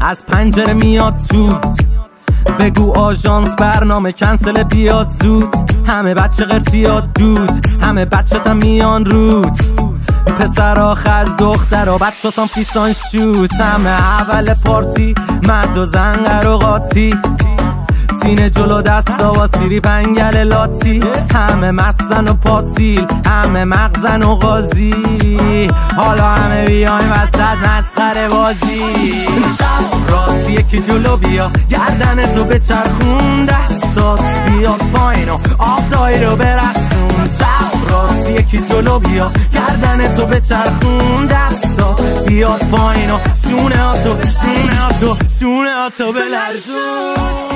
از پنجره میاد تو بگو آژانس برنامه کنسل بیاد زود. همه بچه قرتیاد دود. همه بچه تا میان رود. پسر خز دختر و بچه فیسان شوت همه اول پارتی مرد و زنگر و قاطی سینه جلو دستا و سیری پنگل لاتی. همه مستن و پاتیل همه مغزن و غازی حالا همه بیایم وسط مسخره بازی. راستی یکی جلو بیا گردن تو به چرخون دستات. بیاد پایین و آب رو برسون راستی یکی جلو بیا گردن تو به چرخون دستا بیاد پایین و شونه ها تو شونه ها تو شونه ها تو بلرزون.